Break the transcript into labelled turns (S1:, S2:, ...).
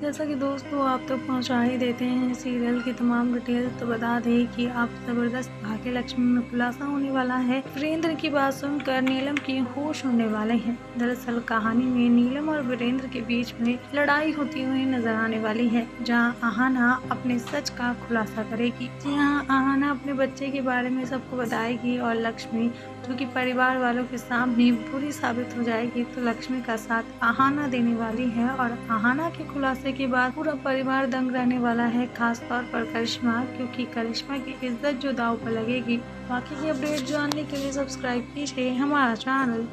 S1: जैसा कि दोस्तों, आप तक तो पहुँचा ही देते हैं सीरियल की तमाम डिटेल। तो बता दें कि आप ज़बरदस्त भाग्य लक्ष्मी में खुलासा होने वाला है। वीरेंद्र की बात सुनकर नीलम की होश उड़ने वाले हैं। दरअसल कहानी में नीलम और वीरेंद्र के बीच में लड़ाई होती हुई नज़र आने वाली है, जहाँ आहाना अपने सच का खुलासा करेगी। जी हाँ आहाना अपने बच्चे के बारे में सबको बताएगी और लक्ष्मी, जो कि परिवार वालों के सामने बुरी साबित हो जाएगी तो लक्ष्मी का साथ आहाना देने वाली है और आहाना के खुलासे के बाद पूरा परिवार दंग रहने वाला है, खास तौर पर करिश्मा, क्योंकि करिश्मा की इज़्ज़त जो दाव पर लगेगी। बाकी की अपडेट जानने के लिए सब्सक्राइब कीजिए हमारा चैनल